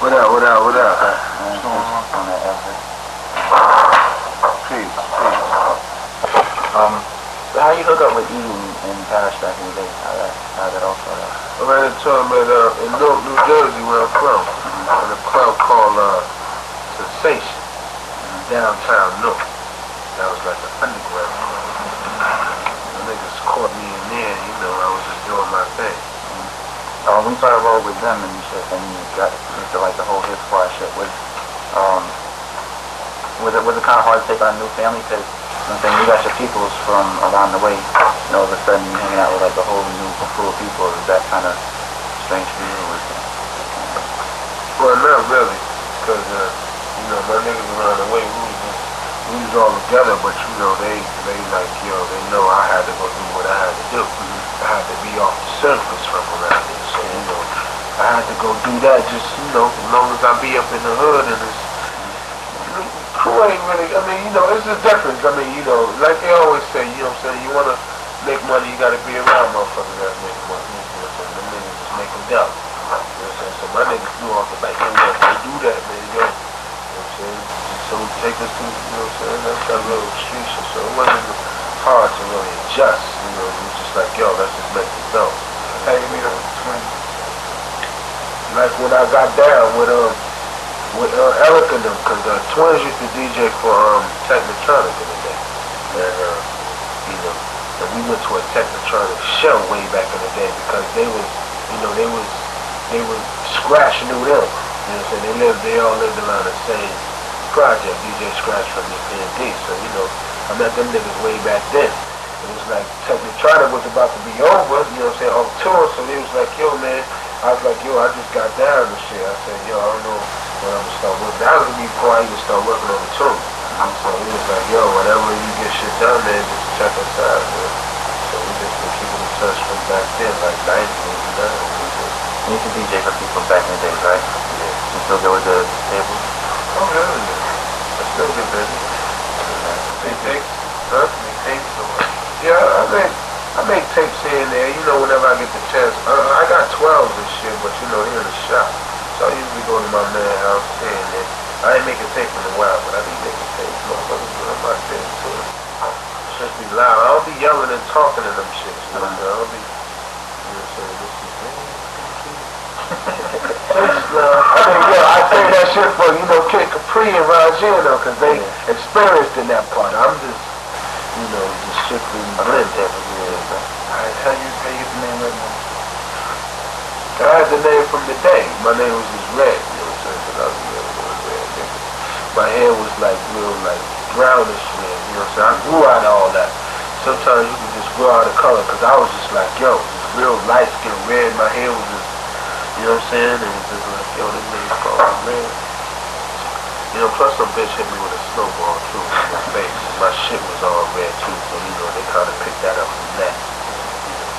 What up, what up, what up? What's going on? on that. Peace, peace. Um, how you hook up with Eden in Paris back in the day? How that, how that all started out? I ran into him at, uh, in Newark, New Jersey, where I'm from. In a club called, uh, Sensation. Downtown Newark. That was like an underground. The niggas caught me in there, you know, I was just doing my thing. Uh, you started roll with them and shit, and you got into like the whole hip squad shit, was um, was it was it kind of hard to take on a new family? Because I'm you got your peoples from around the way, and all of a sudden you're hanging out with like a whole new crew of people. Is that kind of strange for you? Or was it, Well, not really, because, uh, you know, my niggas around the way, we was we was all together, but, you know, they, they like, yo, they know I had to go do what I had to do. I had to be off the surface from around here, you know, I had to go do that just, you know, as long as I be up in the hood and it's, crew ain't really, I mean, you know, it's a difference. I mean, you know, like they always say, you know what I'm saying, you want to make money, you got to be around motherfuckers that make money. You know what I'm saying? Them niggas just make them down. You know what I'm saying? So my niggas do off the back, yo, yo, they do that, man, yo. You know I'm saying? So take us to, you know what I'm saying, that's our little streets. So it wasn't hard to really adjust, you know, it was just like, yo, let's just make it go. How you meet up with twins? Like when I got down with, um, with uh, Eric and them, because uh, Twins used to DJ for um, Technotronic in the day. And, uh, you know, and we went to a Technotronic show way back in the day because they was, you know, they was, they was Scratch knew them. You know what I'm saying? They lived, they all lived around the same project, DJ Scratch from the EPMD. So, you know, I met them niggas way back then. It was like Technotronic was about to be over, you know what I'm saying, on tour, so they was like, yo, man, I was like, yo, I just got down and shit. I said, yo, I don't know when I'm gonna start working. That was before I even start working on the tour. So he was like, yo, whenever you get shit done, man, just check us out, man. So we just been keeping in touch from back then, like 90, 89. We just, you used to DJ for people back in the days, right? yeah. You still go with the tables? Oh, hell yeah. I still get busy. Make tapes? Huh? Or what? Yeah, I make I make tapes here and there. You know, whenever I get the chance. Uh, I got 12s and shit, but you know, here in the shop. So I usually go to my man's house here and there. I ain't making tapes in a while, but I be making tapes. Motherfuckers doing my thing too. Just be loud. I don't be yelling and talking to them shit. You know what I'm saying? I don't be. You know what I'm saying? This is I mean, yeah, I say that shit for, you know, Kid Capri and Roger, though, because they experienced in that part. I'm just, you know, just strictly blend tables. Yeah. Alright, how you, how you get the name Redman? I had the name from the day. My name was just Red, you know what I'm saying? Because I was real real red. nigga. My hair was like real, like brownish red, you know what I'm saying? I grew out of all that. Sometimes you can just grow out of color because I was just like, yo, just real light skin red. My hair was just, you know what I'm saying? And it was just like, yo, this nigga called red. You know, plus some bitch hit me with a snowball too in my face. My shit was all red too, so you know, they kind of picked that up from that. You know.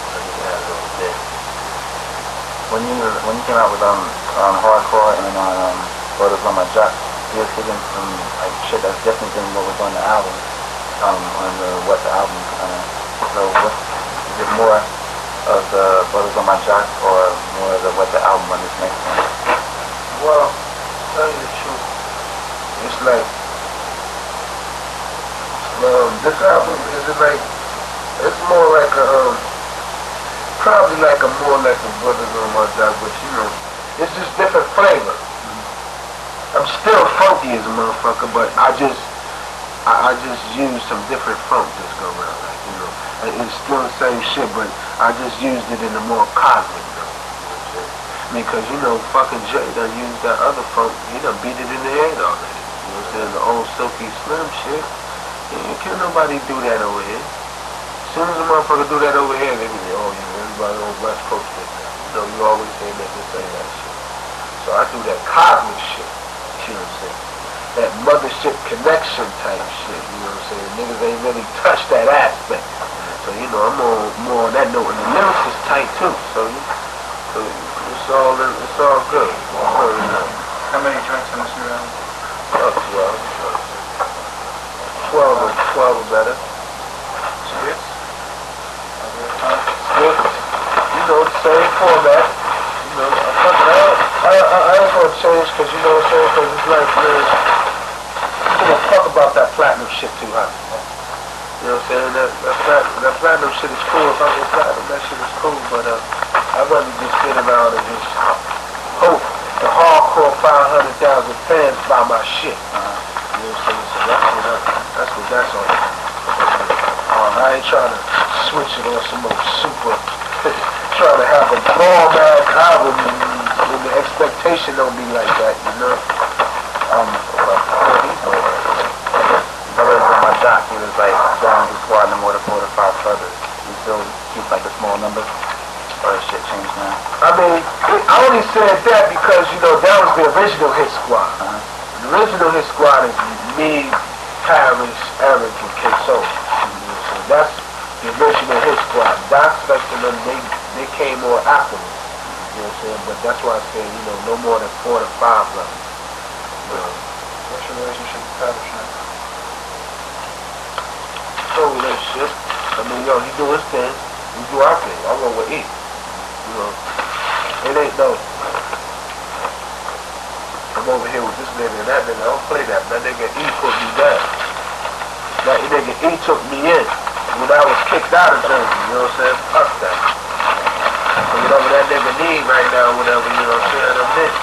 When you when you came out with um on hardcore and on um Brothers on My Jock, you were kicking some like shit that's different than what was on the album. Um, on the what the album kind of. So what is it more of the Brothers on My Jock or more of the what the album on this next one? Well, tell you the truth, it's like, um, this album is it like, it's more like a, um, probably like a more like a Brothers on My Jock, but you know, it's just different flavor. I'm still funky as a motherfucker, but I just, I, I just use some different funk this go around, like, you know, it's still the same shit, but I just used it in a more cosmic note. You know I'm saying? I mean, cause you know, fucking Jay done used that other funk, he done beat it in the head already. You know what I'm saying? The old Silky Slim shit. Yeah, can't nobody do that over here. As soon as a motherfucker do that over here, they be like, oh, yeah, everybody on West Coast did that. You know, you always say that, this ain't that shit. So I do that cosmic shit. You know what I'm saying? That mothership connection type shit. You know what I'm saying? Niggas ain't really touched that aspect. So, you know, I'm on more on that note. And the lyrics is tight too. So, so it's all it's all good. How many joints on this new album? fuck 12. 12 or 12 or better. Skits? Other times? Yes. You know, the same format. You know, I, fucking, I, I, I, I ain't gonna change Cause you know what I'm saying? Cause it's like, man, you don't talk about that platinum shit too high. You know what I'm saying? That, that, plat, that platinum shit is cool. If I go platinum, that shit is cool. But uh, I'd rather just sit around and just hope the hardcore 500,000 fans buy my shit. You know what I'm saying? So that's what, I, that's, all. Um, I ain't trying to switch it on some more super, trying to have a bomb ass album when the expectation don't be like that, you know? Um, doing it. Brothers my jock, he was like down to squad no more than four to five brothers. He still keeps like a small number. Or has shit changed now? I mean, I only said that because, you know, that was the original hit squad. Uh-huh. The original hit squad is me, Parrish, Eric, and K-So. So that's the original hit squad. Doc Spectrum, and they, they came on afterwards. You know what I'm saying? But that's why I say, you know, no more than four to five brothers. You know, What's your relationship with now? so relationship. I mean, yo, he do his thing, we do our thing. I roll with E. You know, it ain't no. I'm over here with this nigga and that nigga. I don't play that. That nigga E put me down. That nigga E took me in when I was kicked out of Jersey. You know what I'm saying? Fuck that. So whatever that nigga need right now, whatever, you know what I'm saying? I'm it.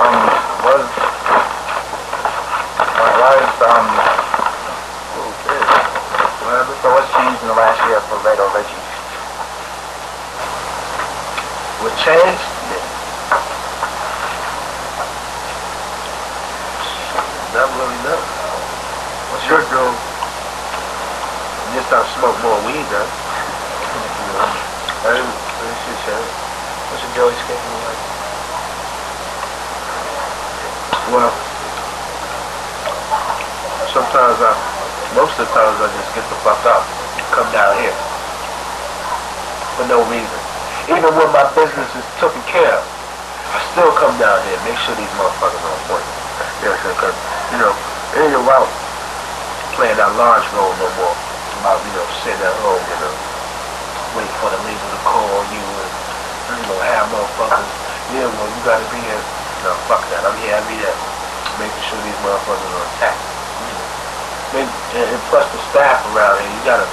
Um, was, why, why is, um, Okay. What happened? so what's changed in the last year for Red or Reggie? What changed? Not really nothing. What's your goal? Just not smoke more weed, though. You know, I didn't change. What's your daily schedule like? Well, sometimes I, most of the times I just get the fuck up, and come down here. For no reason. Even when my business is taken care of, I still come down here, make sure these motherfuckers are on point. You know what I'm saying? You know, it ain't about playing that large role no more. It's about, you know, sitting at home, you know, wait for the label to call you and, you know, have motherfuckers, yeah, well, you gotta be here. No, fuck that. I'm here every day, making sure these motherfuckers are intact. Make, and, and plus the staff around here, you gotta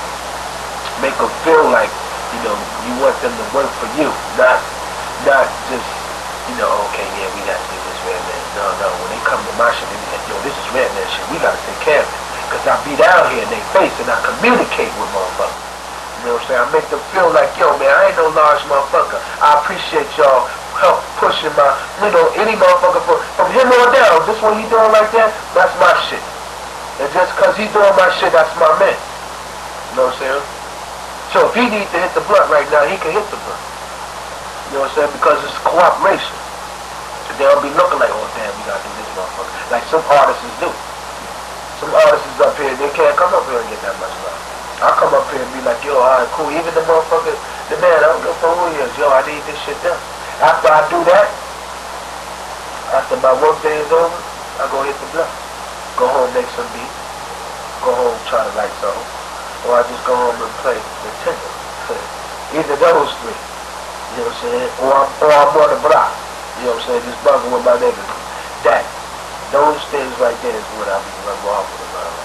make them feel like, you know, you want them to work for you, not, not just, you know, okay, yeah, we Red Man. No, no, when they come to my shit, they be like, yo, this is Redman shit, we gotta take care of it. Cause I be down here in their face and I communicate with motherfuckers. You know what I'm saying? I make them feel like, yo, man, I ain't no large motherfucker. I appreciate y'all help pushing my, you know, any motherfucker from, from him on down. This one he doing like that, that's my shit. And just cause he doing my shit, that's my man. You know what I'm saying? So if he needs to hit the blunt right now, he can hit the blunt. You know what I'm saying? Because it's cooperation. They'll be looking like, oh damn, we gotta do this motherfucker. Like some artists do. Some artists up here, they can't come up here and get that much love. I come up here and be like, yo, alright, cool. Even the motherfucker, the man, I don't give a who he is. Yo, I need this shit done. After I do that, after my work day is over, I go hit the blunt. Go home, make some beats. Go home, try to write something. Or I just go home and play Nintendo. Either those three. You know what I'm saying? Or I'm, or I'm on the block. You know what I'm saying? Just bugging with my niggas. That, those things right there is what I be involved with about.